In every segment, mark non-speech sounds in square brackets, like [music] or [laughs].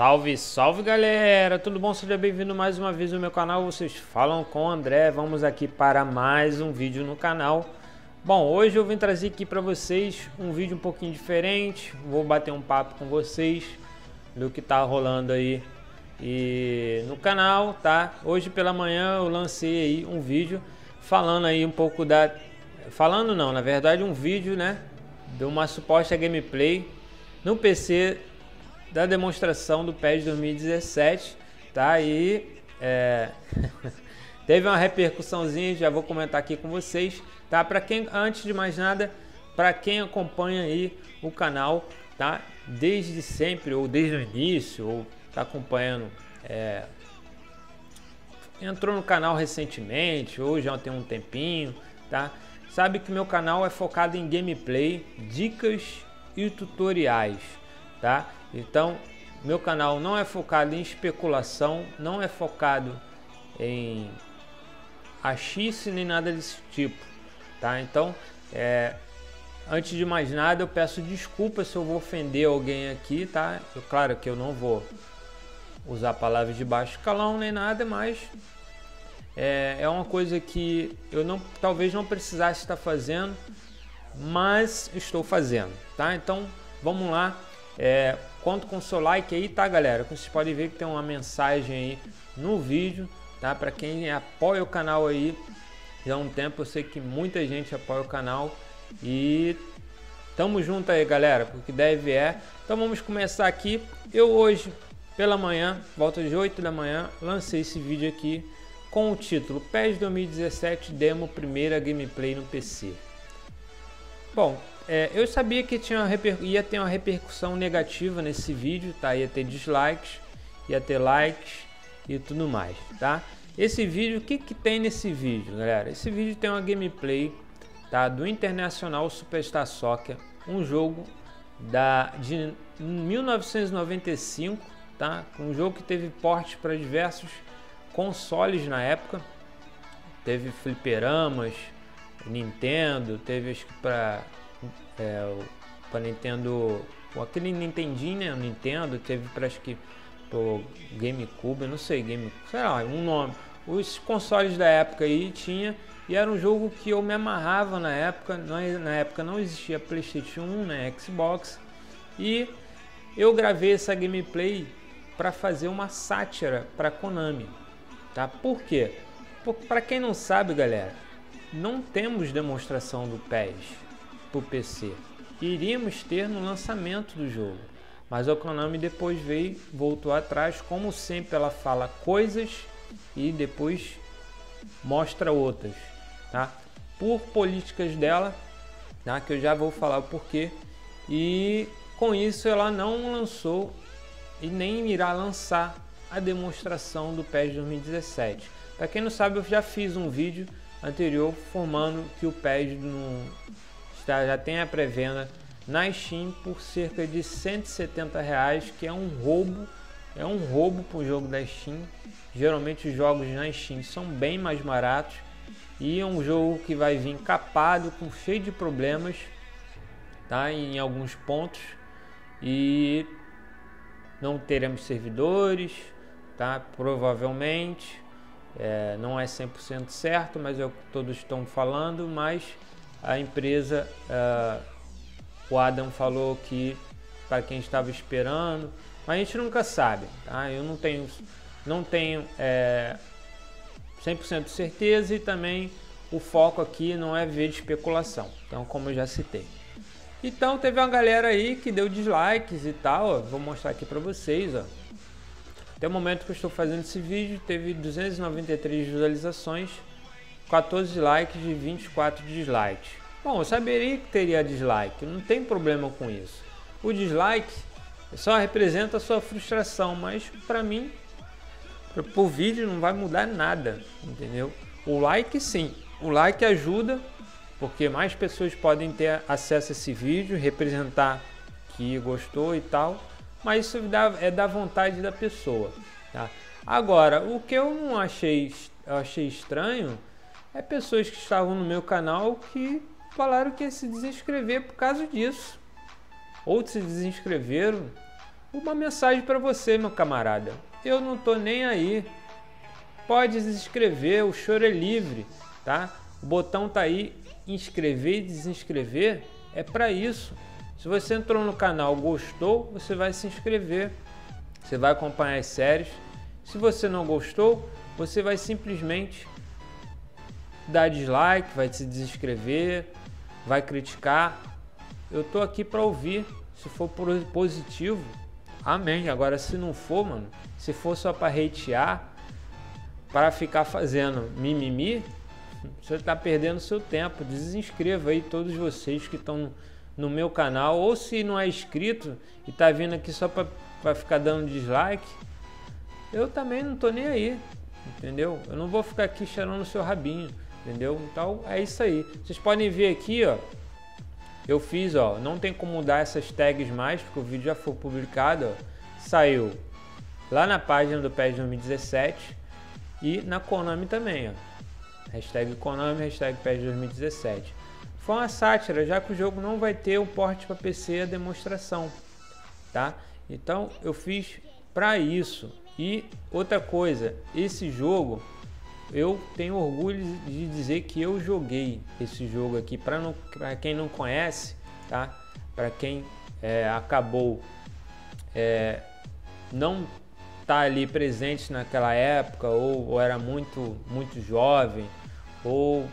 Salve, salve galera! Tudo bom? Seja bem-vindo mais uma vez no meu canal. Vocês falam com o André. Vamos aqui para mais um vídeo no canal. Bom, hoje eu vim trazer aqui para vocês um vídeo um pouquinho diferente. Vou bater um papo com vocês do que tá rolando aí e no canal, tá? Hoje pela manhã eu lancei aí um vídeo falando aí um pouco da falando não, na verdade um vídeo, né, de uma suposta gameplay no PC da demonstração do PES 2017, tá? E é... [laughs] teve uma repercussãozinha, já vou comentar aqui com vocês, tá? Para quem, antes de mais nada, para quem acompanha aí o canal, tá? Desde sempre ou desde o início ou tá acompanhando, é... entrou no canal recentemente ou já tem um tempinho, tá? Sabe que meu canal é focado em gameplay, dicas e tutoriais, tá? Então, meu canal não é focado em especulação, não é focado em achice nem nada desse tipo, tá? Então, é, antes de mais nada, eu peço desculpas se eu vou ofender alguém aqui, tá? Eu, claro que eu não vou usar palavras de baixo escalão nem nada, mas é, é uma coisa que eu não, talvez não precisasse estar fazendo, mas estou fazendo, tá? Então, vamos lá. É, conto com o seu like aí, tá, galera? Como vocês podem ver que tem uma mensagem aí no vídeo, tá? Para quem apoia o canal aí já há um tempo, eu sei que muita gente apoia o canal e tamo junto aí, galera, porque deve é. Então vamos começar aqui. Eu hoje, pela manhã, volta de 8 da manhã, lancei esse vídeo aqui com o título PES 2017 Demo Primeira Gameplay no PC. Bom, é, eu sabia que tinha ia ter uma repercussão negativa nesse vídeo, tá? Ia ter dislikes, ia ter likes e tudo mais, tá? Esse vídeo, o que, que tem nesse vídeo, galera? Esse vídeo tem uma gameplay, tá? Do Internacional Superstar Soccer, um jogo da de 1995, tá? Um jogo que teve porte para diversos consoles na época, teve fliperamas, Nintendo, teve para é, para Nintendo, aquele Nintendinho, né, o Nintendo, teve para acho que pro GameCube, não sei, Game, sei lá, um nome. Os consoles da época aí tinha e era um jogo que eu me amarrava na época, na época não existia PlayStation 1, né, Xbox. E eu gravei essa gameplay para fazer uma sátira para Konami, tá? Por quê? Para quem não sabe, galera, não temos demonstração do PES para o PC. Iríamos ter no lançamento do jogo, mas a Konami depois veio, voltou atrás, como sempre ela fala coisas e depois mostra outras, tá? Por políticas dela, tá? Que eu já vou falar o porquê. E com isso ela não lançou e nem irá lançar a demonstração do PES 2017. Para quem não sabe, eu já fiz um vídeo anterior formando que o PES no, está, já tem a pré-venda na Steam por cerca de 170 reais, que é um roubo, é um roubo para o jogo da Steam. Geralmente os jogos na Steam são bem mais baratos e é um jogo que vai vir capado, com cheio de problemas, tá? Em alguns pontos e não teremos servidores, tá? Provavelmente é, não é 100% certo, mas é o que todos estão falando, mas a empresa, uh, o Adam falou que para quem estava esperando, mas a gente nunca sabe, tá? Eu não tenho, não tenho é, 100% de certeza e também o foco aqui não é ver de especulação, então como eu já citei. Então teve uma galera aí que deu dislikes e tal, ó, vou mostrar aqui para vocês, ó. Até o momento que eu estou fazendo esse vídeo, teve 293 visualizações, 14 likes e 24 dislikes. Bom, eu saberia que teria dislike, não tem problema com isso. O dislike só representa a sua frustração, mas para mim, por vídeo não vai mudar nada, entendeu? O like sim, o like ajuda, porque mais pessoas podem ter acesso a esse vídeo, representar que gostou e tal mas isso dá, é da vontade da pessoa. Tá? Agora, o que eu não achei, achei estranho é pessoas que estavam no meu canal que falaram que ia se desinscrever por causa disso. Outros se desinscreveram uma mensagem para você, meu camarada. Eu não tô nem aí. Pode se inscrever, o choro é livre, tá? O botão tá aí, inscrever e desinscrever é para isso. Se você entrou no canal, gostou, você vai se inscrever. Você vai acompanhar as séries. Se você não gostou, você vai simplesmente dar dislike, vai se desinscrever, vai criticar. Eu tô aqui para ouvir. Se for positivo, amém. Agora, se não for, mano, se for só para hatear, para ficar fazendo mimimi, você está perdendo seu tempo. Desinscreva aí todos vocês que estão no meu canal, ou se não é inscrito e tá vindo aqui só para ficar dando dislike, eu também não tô nem aí, entendeu? Eu não vou ficar aqui cheirando o seu rabinho, entendeu? Então é isso aí. Vocês podem ver aqui, ó, eu fiz, ó, não tem como mudar essas tags mais, porque o vídeo já foi publicado, ó, saiu lá na página do PES 2017 e na Konami também, ó. Hashtag Konami, hashtag PES 2017. Foi uma sátira, já que o jogo não vai ter o porte para PC a demonstração, tá? Então eu fiz para isso. E outra coisa, esse jogo eu tenho orgulho de dizer que eu joguei esse jogo aqui. Para quem não conhece, tá? Para quem é, acabou é, não tá ali presente naquela época ou, ou era muito muito jovem ou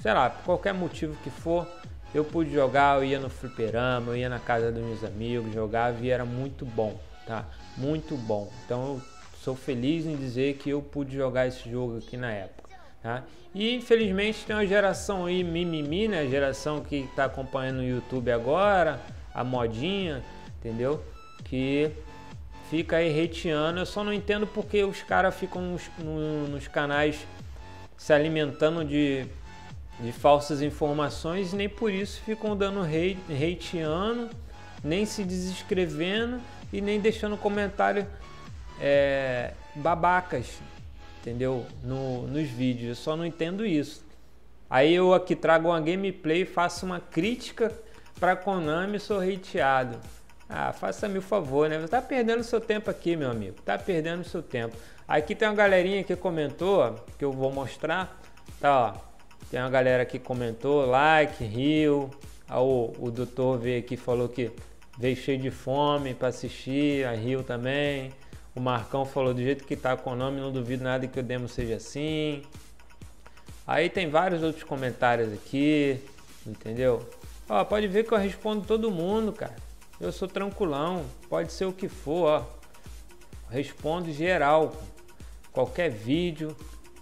sei lá, por qualquer motivo que for, eu pude jogar, eu ia no fliperama, eu ia na casa dos meus amigos, jogava e era muito bom, tá? Muito bom. Então eu sou feliz em dizer que eu pude jogar esse jogo aqui na época, tá? E infelizmente tem uma geração aí mimimi, né? A geração que está acompanhando o YouTube agora, a modinha, entendeu? Que fica aí hateando. Eu só não entendo porque os caras ficam nos, nos canais se alimentando de de falsas informações e nem por isso ficam dando hate, hateando, nem se desescrevendo e nem deixando comentário é, babacas, entendeu? No, nos vídeos. Eu só não entendo isso. Aí eu aqui trago uma gameplay faço uma crítica para Konami sou hateado. Ah, faça-me o favor, né? Tá perdendo seu tempo aqui, meu amigo. Tá perdendo seu tempo. Aqui tem uma galerinha que comentou, que eu vou mostrar. Tá, ó. Tem uma galera que comentou, like, rio. Ah, o, o doutor veio aqui falou que veio cheio de fome para assistir, a Rio também. O Marcão falou do jeito que tá com o nome, não duvido nada que o demo seja assim. Aí tem vários outros comentários aqui, entendeu? Ó, pode ver que eu respondo todo mundo, cara. Eu sou tranquilão, pode ser o que for, ó. Respondo geral. Qualquer vídeo,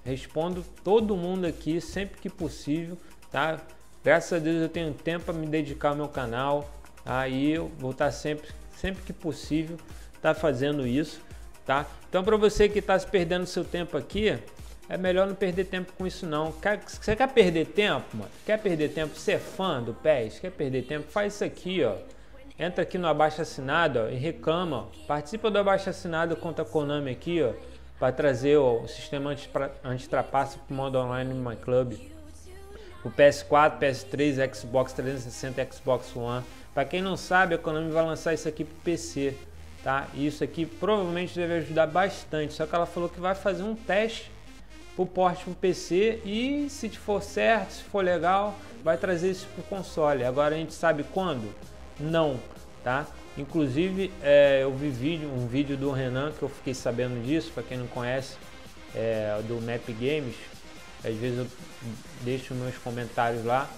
Respondo todo mundo aqui sempre que possível, tá? Graças a Deus eu tenho tempo para me dedicar ao meu canal. Aí eu vou estar sempre, sempre que possível, tá fazendo isso, tá? Então para você que está se perdendo seu tempo aqui, é melhor não perder tempo com isso não. Quer, você quer perder tempo, mano? Quer perder tempo? Você é fã do PES? Quer perder tempo? Faz isso aqui, ó. Entra aqui no abaixo assinado ó, e reclama. Ó. Participa do abaixo assinado contra a Konami aqui, ó para trazer o sistema anti-trapaça para o modo online no My Club. O PS4, PS3, Xbox 360 e Xbox One. Para quem não sabe, a Konami vai lançar isso aqui para PC. Tá? E isso aqui provavelmente deve ajudar bastante. Só que ela falou que vai fazer um teste para o porte para o PC e se for certo, se for legal, vai trazer isso para o console. Agora a gente sabe quando? Não, tá? Inclusive, é, eu vi vídeo, um vídeo do Renan que eu fiquei sabendo disso, para quem não conhece, é, do Map Games. Às vezes eu deixo meus comentários lá.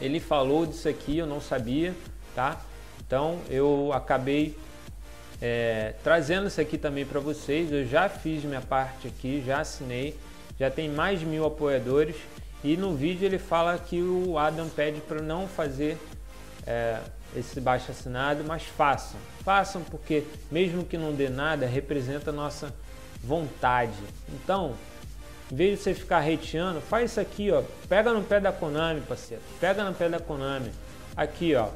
Ele falou disso aqui, eu não sabia, tá? Então eu acabei é, trazendo isso aqui também para vocês. Eu já fiz minha parte aqui, já assinei, já tem mais de mil apoiadores. E no vídeo ele fala que o Adam pede para não fazer é, esse baixo assinado, mas façam. Façam porque, mesmo que não dê nada, representa a nossa vontade. Então, em vez de você ficar hateando, faz isso aqui, ó. Pega no pé da Konami, parceiro. Pega no pé da Konami. Aqui, ó.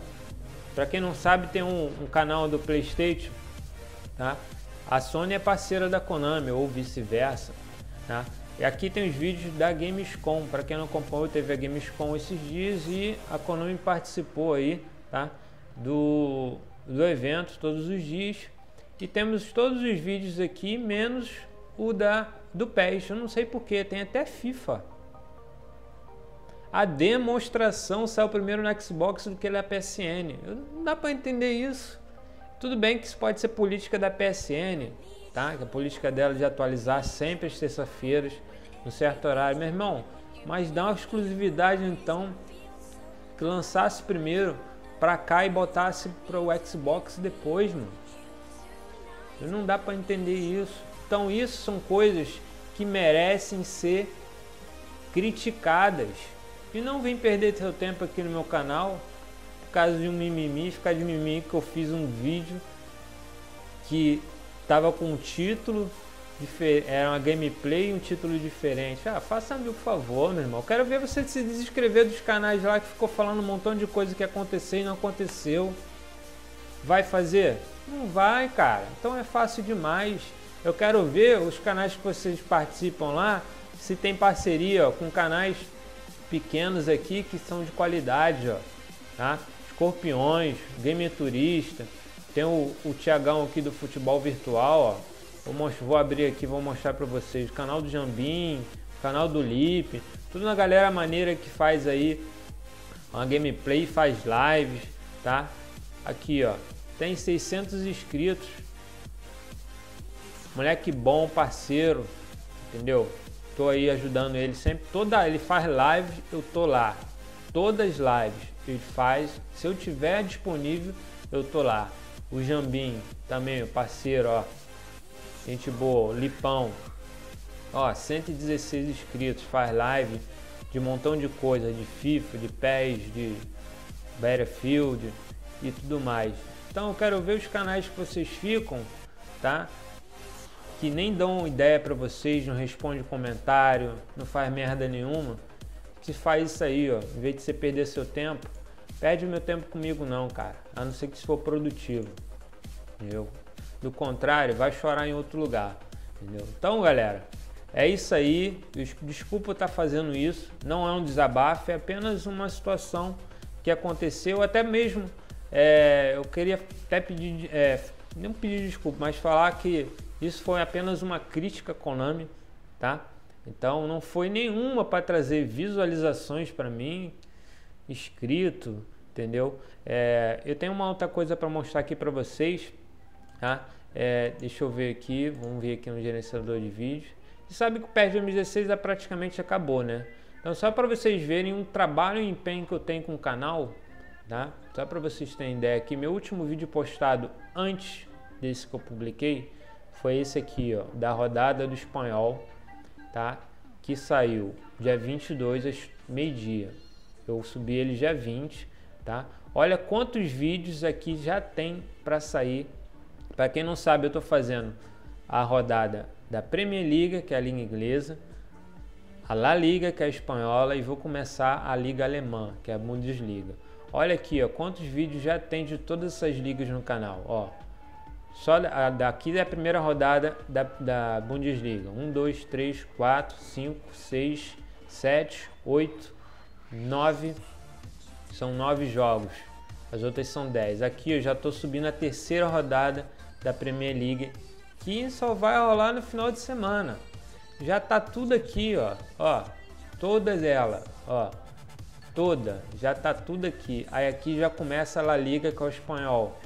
Pra quem não sabe, tem um, um canal do Playstation, tá? A Sony é parceira da Konami, ou vice-versa, tá? E aqui tem os vídeos da Gamescom. Para quem não acompanhou, teve a Gamescom esses dias e a Konami participou aí, tá? do, do evento todos os dias E temos todos os vídeos aqui, menos o da do PES. Eu não sei porquê, tem até FIFA. A demonstração saiu primeiro no Xbox do que na PSN. Não dá para entender isso. Tudo bem que isso pode ser política da PSN, tá? Que a política dela de atualizar sempre às terça-feiras, no certo horário. Meu irmão, mas dá uma exclusividade então que lançasse primeiro para cá e botasse para o Xbox depois, mano. Não dá para entender isso. Então isso são coisas que merecem ser criticadas. E não vem perder seu tempo aqui no meu canal causa de um mimimi, ficar de mimimi que eu fiz um vídeo que tava com um título era uma gameplay e um título diferente. Ah, faça-me o favor, meu irmão. Eu quero ver você se desinscrever dos canais lá que ficou falando um montão de coisa que aconteceu e não aconteceu. Vai fazer? Não vai, cara. Então é fácil demais. Eu quero ver os canais que vocês participam lá, se tem parceria ó, com canais pequenos aqui que são de qualidade, ó, tá? Escorpiões, Game Turista, tem o, o Tiagão aqui do Futebol Virtual, ó. Vou, mostrar, vou abrir aqui, vou mostrar para vocês. Canal do Jambim, canal do Lip, tudo na galera maneira que faz aí uma gameplay, faz lives, tá? Aqui, ó, tem 600 inscritos. Moleque bom, parceiro, entendeu? Tô aí ajudando ele sempre. Toda ele faz lives, eu tô lá. Todas as lives ele faz. Se eu tiver disponível, eu tô lá. O Jambim também, o parceiro, ó. Gente boa, Lipão. Ó, 116 inscritos, faz live de um montão de coisa, de FIFA, de PES, de Battlefield e tudo mais. Então eu quero ver os canais que vocês ficam, tá? Que nem dão ideia para vocês, não responde comentário, não faz merda nenhuma. Que faz isso aí, ó. Em vez de você perder seu tempo, perde o meu tempo comigo não, cara. A não ser que se for produtivo. Entendeu? Do contrário, vai chorar em outro lugar. Entendeu? Então, galera, é isso aí. Desculpa estar fazendo isso. Não é um desabafo, é apenas uma situação que aconteceu. Até mesmo é, eu queria até pedir, é, não pedir desculpa, mas falar que isso foi apenas uma crítica Konami, tá? Então não foi nenhuma para trazer visualizações para mim, escrito, entendeu? É, eu tenho uma outra coisa para mostrar aqui para vocês Tá? É, deixa eu ver aqui, vamos ver aqui no gerenciador de vídeo. Você sabe que o PES 2016 já praticamente acabou, né? Então só para vocês verem um trabalho e empenho que eu tenho com o canal, tá? Só para vocês terem ideia aqui, meu último vídeo postado antes desse que eu publiquei foi esse aqui, ó, da rodada do espanhol, tá? Que saiu dia 22 às meio-dia. Eu subi ele dia 20, tá? Olha quantos vídeos aqui já tem para sair para quem não sabe, eu estou fazendo a rodada da Premier League, que é a liga inglesa, a La Liga, que é a espanhola, e vou começar a liga alemã, que é a Bundesliga. Olha aqui, ó, quantos vídeos já tem de todas essas ligas no canal, ó. Só daqui é a primeira rodada da, da Bundesliga. 1, 2, 3, 4, 5, 6, 7, 8, 9. São 9 jogos. As outras são 10. Aqui eu já estou subindo a terceira rodada da Premier League, que só vai rolar no final de semana. Já tá tudo aqui, ó, ó, todas elas, ó, toda, já tá tudo aqui. Aí aqui já começa a La Liga com é o espanhol.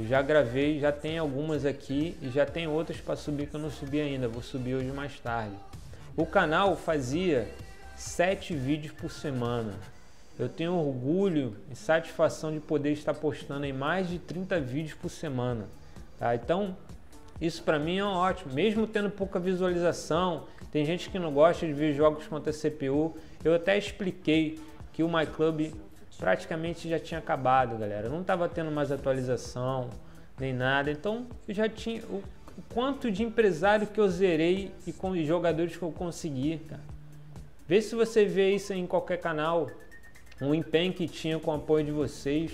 Eu já gravei, já tem algumas aqui e já tem outras para subir que eu não subi ainda, vou subir hoje mais tarde. O canal fazia sete vídeos por semana. Eu tenho orgulho e satisfação de poder estar postando em mais de 30 vídeos por semana. Tá? Então, isso para mim é ótimo, mesmo tendo pouca visualização. Tem gente que não gosta de ver jogos contra CPU. Eu até expliquei que o MyClub praticamente já tinha acabado, galera. Não estava tendo mais atualização nem nada. Então, eu já tinha o, o quanto de empresário que eu zerei e com jogadores que eu consegui, cara. Vê se você vê isso em qualquer canal, um empenho que tinha com o apoio de vocês,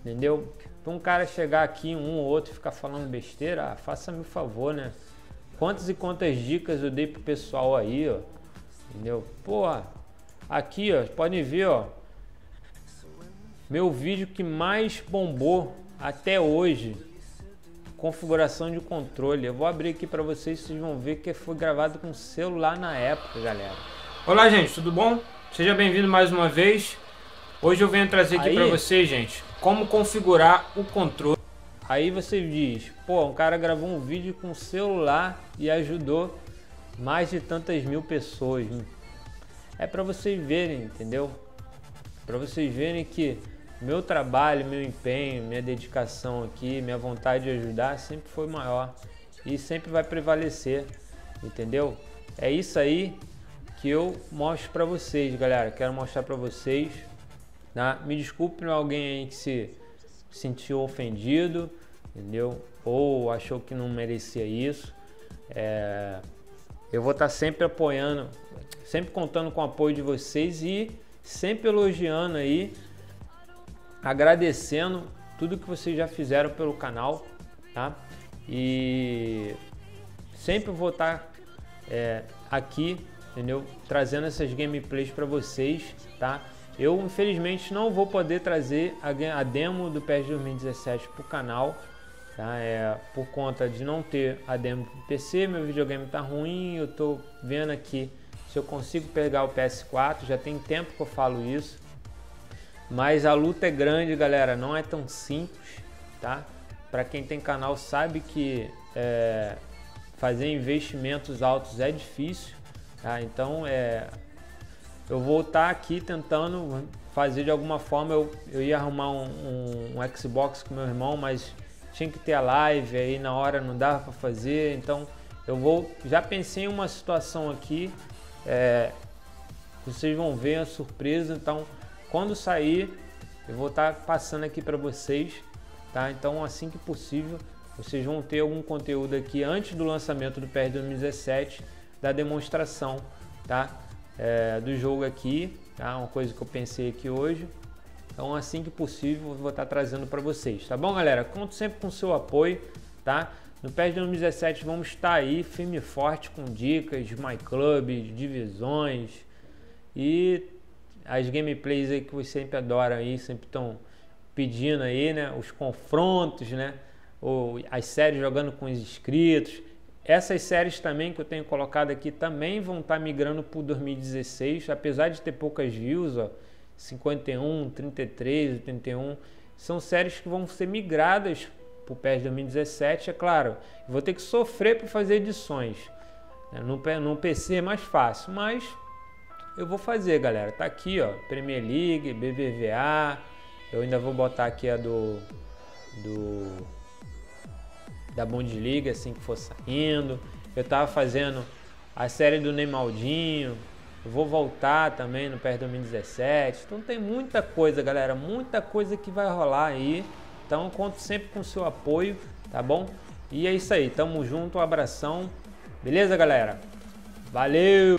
entendeu? Para um cara chegar aqui, um ou outro, e ficar falando besteira, ah, faça-me o favor, né? Quantas e quantas dicas eu dei pro pessoal aí, ó. Entendeu? Pô, aqui, ó, podem ver, ó. Meu vídeo que mais bombou até hoje configuração de controle. Eu vou abrir aqui para vocês, vocês vão ver que foi gravado com celular na época, galera. Olá, gente, tudo bom? Seja bem-vindo mais uma vez. Hoje eu venho trazer aqui para vocês, gente, como configurar o controle. Aí você diz, pô, um cara gravou um vídeo com celular e ajudou mais de tantas mil pessoas. É para vocês verem, entendeu? Para vocês verem que meu trabalho, meu empenho, minha dedicação aqui, minha vontade de ajudar sempre foi maior e sempre vai prevalecer, entendeu? É isso aí que eu mostro para vocês, galera. Quero mostrar para vocês, tá? Me desculpe alguém aí que se sentiu ofendido, entendeu? Ou achou que não merecia isso. É... Eu vou estar tá sempre apoiando, sempre contando com o apoio de vocês e sempre elogiando aí agradecendo tudo que vocês já fizeram pelo canal, tá? E sempre vou estar é, aqui, entendeu? Trazendo essas gameplays para vocês, tá? Eu infelizmente não vou poder trazer a, a demo do PES 2017 para o canal, tá? É, por conta de não ter a demo pro PC, meu videogame tá ruim, eu tô vendo aqui se eu consigo pegar o PS4, já tem tempo que eu falo isso, mas a luta é grande, galera, não é tão simples, tá? Para quem tem canal sabe que é, fazer investimentos altos é difícil, tá? Então é, eu vou estar aqui tentando fazer de alguma forma. Eu, eu ia arrumar um, um, um Xbox com meu irmão, mas tinha que ter a live, aí na hora não dava para fazer. Então eu vou, já pensei em uma situação aqui, é, vocês vão ver a surpresa. Então quando sair, eu vou estar tá passando aqui para vocês, tá? Então, assim que possível, vocês vão ter algum conteúdo aqui antes do lançamento do PES 2017, da demonstração, tá? É, do jogo aqui, tá? Uma coisa que eu pensei aqui hoje. Então, assim que possível, eu vou estar tá trazendo para vocês, tá bom, galera? Conto sempre com seu apoio, tá? No PES 2017 vamos estar aí firme e forte com dicas My Club, divisões e as gameplays aí que vocês sempre adoram aí, sempre estão pedindo aí, né? Os confrontos, né? Ou as séries jogando com os inscritos. Essas séries também que eu tenho colocado aqui também vão estar tá migrando para o 2016, apesar de ter poucas views, ó, 51, 33, 81, são séries que vão ser migradas para o PES 2017, é claro. Vou ter que sofrer para fazer edições. Né? No, no PC é mais fácil, mas eu vou fazer, galera. Tá aqui, ó, Premier League, BBVA. Eu ainda vou botar aqui a do do da Bundesliga assim que for saindo. Eu tava fazendo a série do Neymaldinho. Eu vou voltar também no PES 2017. Então tem muita coisa, galera, muita coisa que vai rolar aí. Então conto sempre com o seu apoio, tá bom? E é isso aí, tamo junto, um abração. Beleza, galera? Valeu!